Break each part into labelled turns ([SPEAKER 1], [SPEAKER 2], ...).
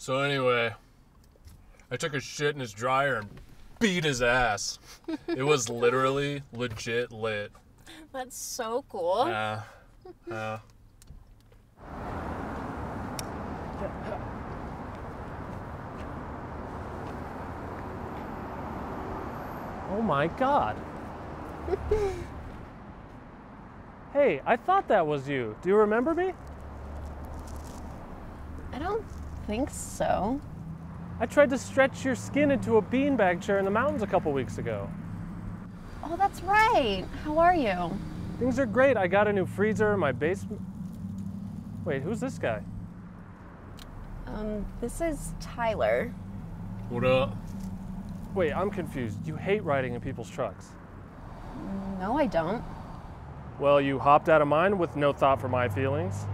[SPEAKER 1] So anyway, I took a shit in his dryer and beat his ass. it was literally legit lit.
[SPEAKER 2] That's so cool.
[SPEAKER 1] Yeah. Yeah.
[SPEAKER 3] Oh my god. hey, I thought that was you. Do you remember me?
[SPEAKER 2] I don't think so.
[SPEAKER 3] I tried to stretch your skin into a beanbag chair in the mountains a couple weeks ago.
[SPEAKER 2] Oh, that's right. How are you?
[SPEAKER 3] Things are great. I got a new freezer in my basement. Wait, who's this guy?
[SPEAKER 2] Um, this is Tyler.
[SPEAKER 1] What up?
[SPEAKER 3] Wait, I'm confused. You hate riding in people's trucks.
[SPEAKER 2] No, I don't.
[SPEAKER 3] Well, you hopped out of mine with no thought for my feelings.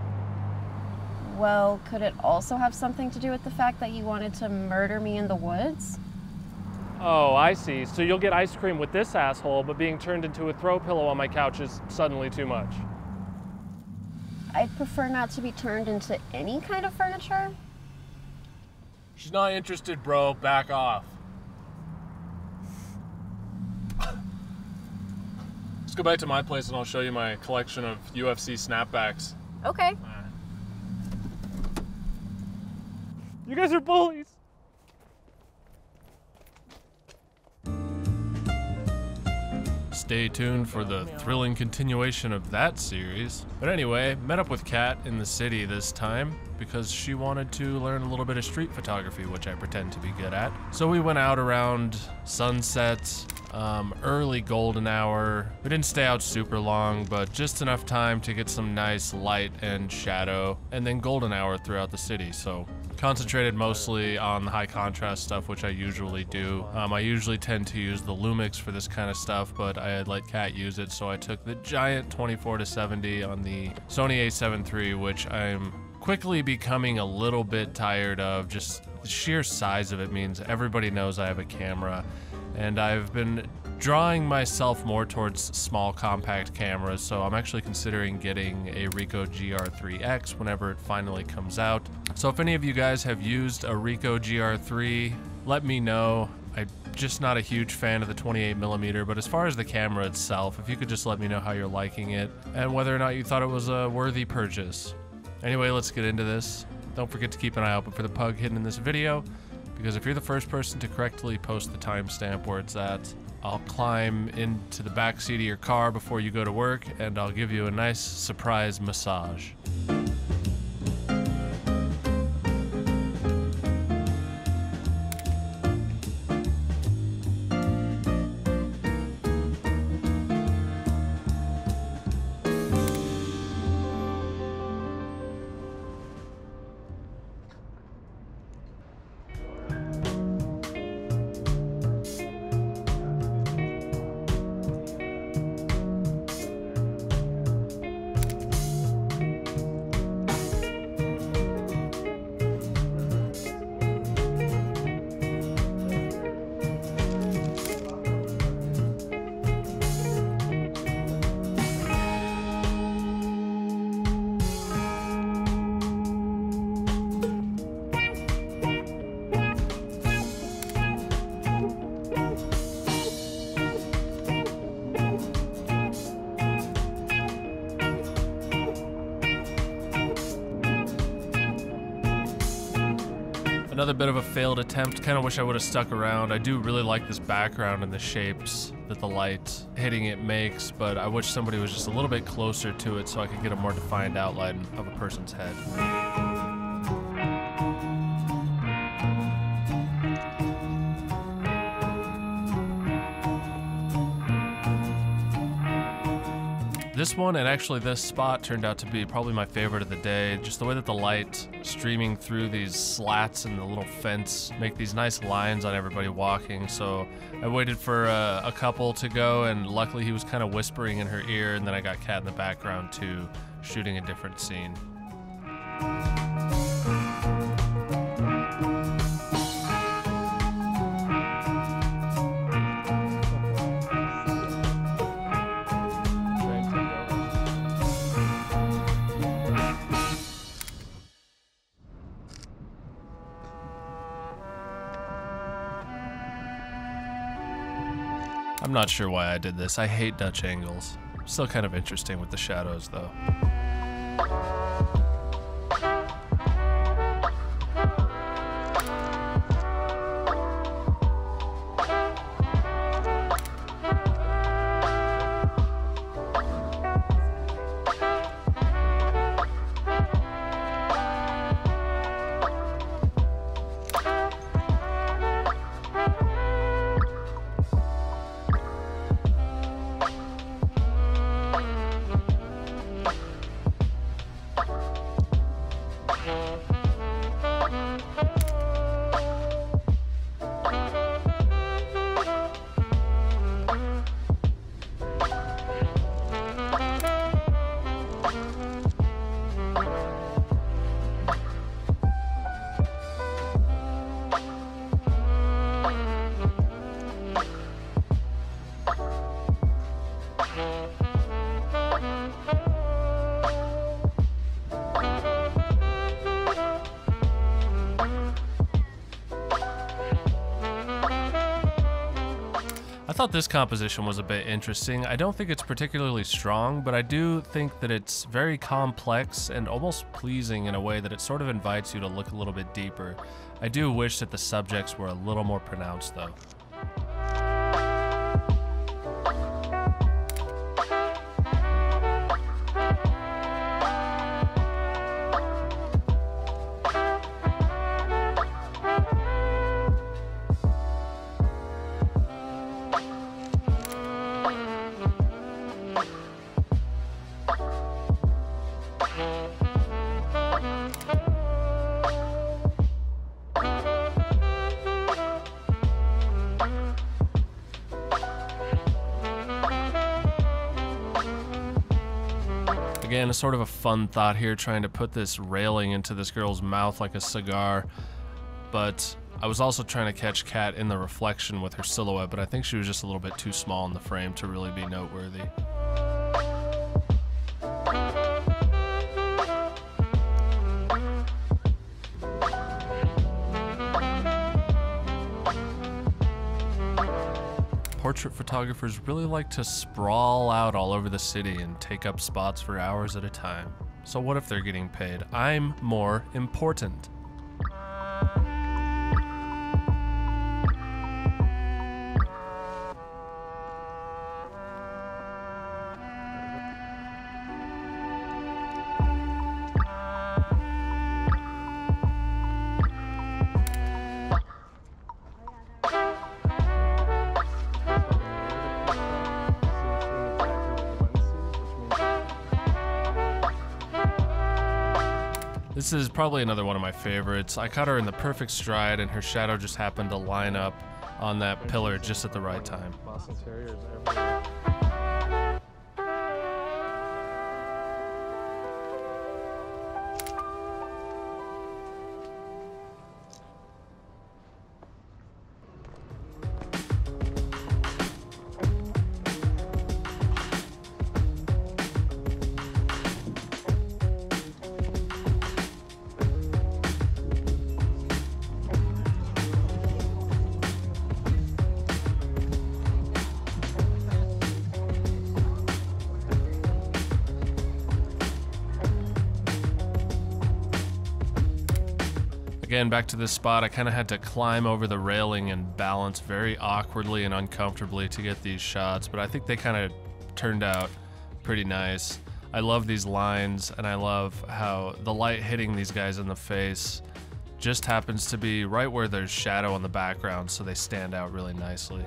[SPEAKER 2] Well, could it also have something to do with the fact that you wanted to murder me in the woods?
[SPEAKER 3] Oh, I see. So you'll get ice cream with this asshole, but being turned into a throw pillow on my couch is suddenly too much.
[SPEAKER 2] I'd prefer not to be turned into any kind of furniture.
[SPEAKER 1] She's not interested, bro. Back off. Let's go back to my place and I'll show you my collection of UFC snapbacks.
[SPEAKER 2] Okay.
[SPEAKER 3] You guys are bullies.
[SPEAKER 1] Stay tuned for the thrilling continuation of that series. But anyway, met up with Kat in the city this time because she wanted to learn a little bit of street photography, which I pretend to be good at. So we went out around sunset, um, early golden hour. We didn't stay out super long, but just enough time to get some nice light and shadow, and then golden hour throughout the city. So concentrated mostly on the high contrast stuff, which I usually do. Um, I usually tend to use the Lumix for this kind of stuff, but I had let Kat use it, so I took the giant 24 to 70 on the Sony a7 III, which I'm quickly becoming a little bit tired of. Just the sheer size of it means everybody knows I have a camera, and I've been drawing myself more towards small compact cameras, so I'm actually considering getting a Ricoh GR3X whenever it finally comes out. So if any of you guys have used a Ricoh GR3, let me know. I'm just not a huge fan of the 28 millimeter, but as far as the camera itself, if you could just let me know how you're liking it and whether or not you thought it was a worthy purchase. Anyway, let's get into this. Don't forget to keep an eye open for the pug hidden in this video, because if you're the first person to correctly post the timestamp where it's at, I'll climb into the back seat of your car before you go to work and I'll give you a nice surprise massage. Another bit of a failed attempt. Kind of wish I would have stuck around. I do really like this background and the shapes that the light hitting it makes, but I wish somebody was just a little bit closer to it so I could get a more defined outline of a person's head. This one and actually this spot turned out to be probably my favorite of the day. Just the way that the light streaming through these slats and the little fence make these nice lines on everybody walking. So I waited for a, a couple to go and luckily he was kind of whispering in her ear and then I got Kat in the background too, shooting a different scene. I'm not sure why I did this. I hate Dutch angles. Still kind of interesting with the shadows though. I thought this composition was a bit interesting. I don't think it's particularly strong, but I do think that it's very complex and almost pleasing in a way that it sort of invites you to look a little bit deeper. I do wish that the subjects were a little more pronounced though. Again, a sort of a fun thought here, trying to put this railing into this girl's mouth like a cigar. But I was also trying to catch Kat in the reflection with her silhouette, but I think she was just a little bit too small in the frame to really be noteworthy. Portrait photographers really like to sprawl out all over the city and take up spots for hours at a time. So what if they're getting paid? I'm more important. This is probably another one of my favorites. I caught her in the perfect stride and her shadow just happened to line up on that pillar just at the right time. Again, back to this spot, I kind of had to climb over the railing and balance very awkwardly and uncomfortably to get these shots, but I think they kind of turned out pretty nice. I love these lines, and I love how the light hitting these guys in the face just happens to be right where there's shadow in the background, so they stand out really nicely.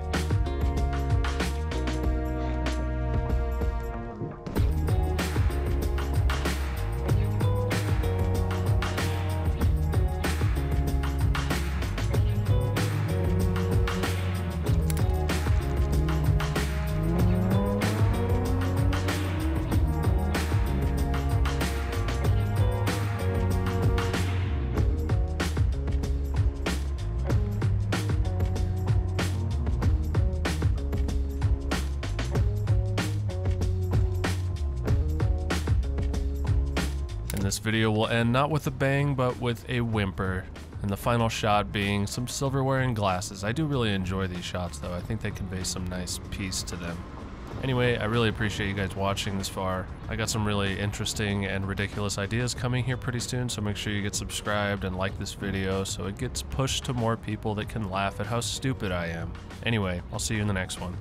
[SPEAKER 1] And this video will end not with a bang, but with a whimper. and the final shot being some silverware and glasses. I do really enjoy these shots though. I think they convey some nice peace to them. Anyway, I really appreciate you guys watching this far. I got some really interesting and ridiculous ideas coming here pretty soon, so make sure you get subscribed and like this video so it gets pushed to more people that can laugh at how stupid I am. Anyway, I'll see you in the next one.